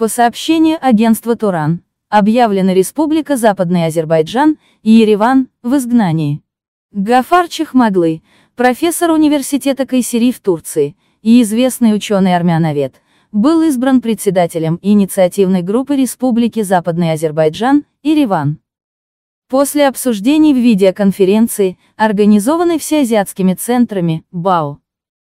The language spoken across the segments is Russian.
По сообщению агентства Туран, объявлена Республика Западный Азербайджан и Ереван в изгнании. Гафар Чехмаглы, профессор университета Кайсери в Турции, и известный ученый-армяновед, был избран председателем инициативной группы Республики Западный Азербайджан, Ереван. После обсуждений в видеоконференции, организованной всеазиатскими центрами, БАО,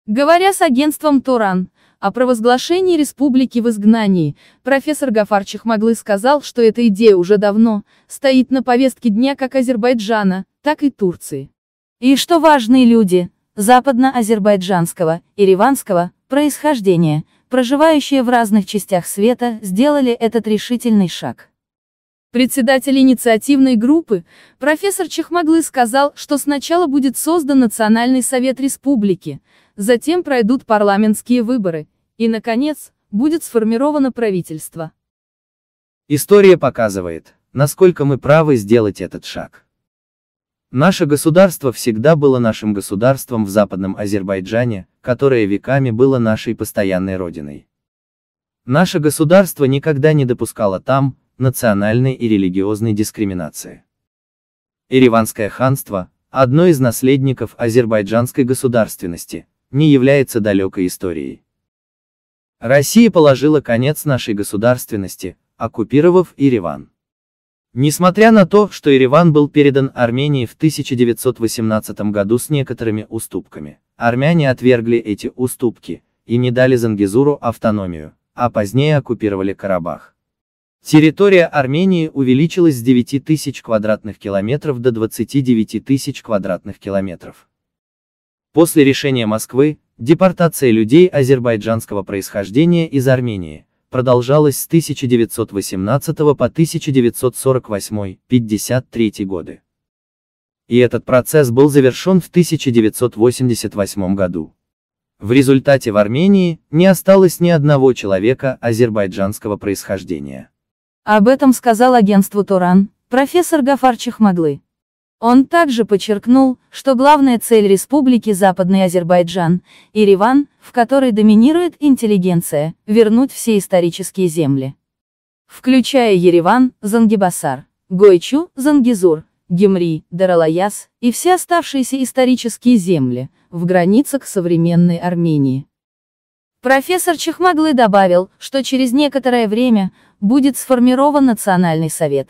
говоря с агентством Туран, о провозглашении республики в изгнании, профессор Гафар Чехмаглы сказал, что эта идея уже давно стоит на повестке дня как Азербайджана, так и Турции. И что важные люди, западно-азербайджанского, ириванского, происхождения, проживающие в разных частях света, сделали этот решительный шаг. Председатель инициативной группы, профессор Чехмаглы сказал, что сначала будет создан Национальный совет республики, затем пройдут парламентские выборы, и, наконец, будет сформировано правительство. История показывает, насколько мы правы сделать этот шаг. Наше государство всегда было нашим государством в Западном Азербайджане, которое веками было нашей постоянной родиной. Наше государство никогда не допускало там, национальной и религиозной дискриминации. Ереванское ханство, одно из наследников азербайджанской государственности, не является далекой историей. Россия положила конец нашей государственности, оккупировав Ереван. Несмотря на то, что Ереван был передан Армении в 1918 году с некоторыми уступками, армяне отвергли эти уступки и не дали Зангизуру автономию, а позднее оккупировали Карабах. Территория Армении увеличилась с 9 тысяч квадратных километров до 29 тысяч квадратных километров. После решения Москвы, депортация людей азербайджанского происхождения из Армении, продолжалась с 1918 по 1948-53 годы. И этот процесс был завершен в 1988 году. В результате в Армении не осталось ни одного человека азербайджанского происхождения. Об этом сказал агентству Туран, профессор Гафар Чехмаглы. Он также подчеркнул, что главная цель Республики Западный Азербайджан, Ереван, в которой доминирует интеллигенция, вернуть все исторические земли. Включая Ереван, Зангибасар, Гойчу, Зангизур, Гемри, Даралаяс и все оставшиеся исторические земли, в границах современной Армении. Профессор Чехмаглы добавил, что через некоторое время будет сформирован Национальный совет,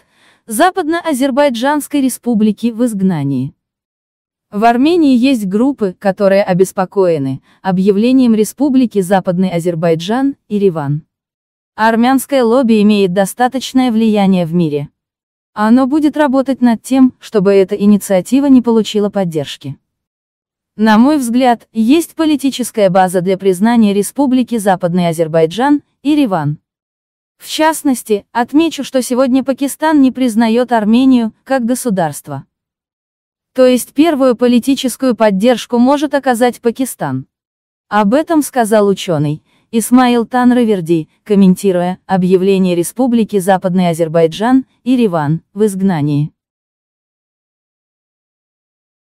Западно-Азербайджанской республики в изгнании. В Армении есть группы, которые обеспокоены объявлением Республики Западный Азербайджан и Риван. Армянское лобби имеет достаточное влияние в мире. Оно будет работать над тем, чтобы эта инициатива не получила поддержки. На мой взгляд, есть политическая база для признания Республики Западный Азербайджан и Риван. В частности, отмечу, что сегодня Пакистан не признает Армению как государство. То есть первую политическую поддержку может оказать Пакистан. Об этом сказал ученый Исмаил Танраверди, комментируя объявление Республики Западный Азербайджан и Риван в изгнании.